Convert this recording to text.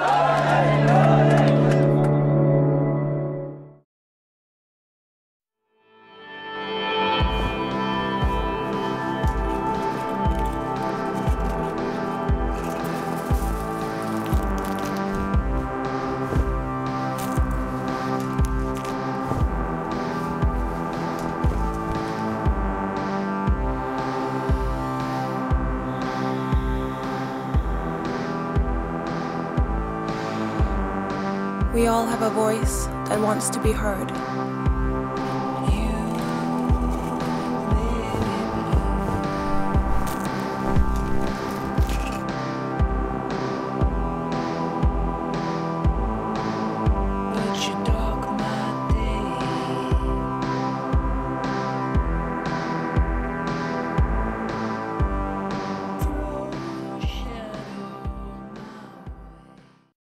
Aleluia! We all have a voice that wants to be heard.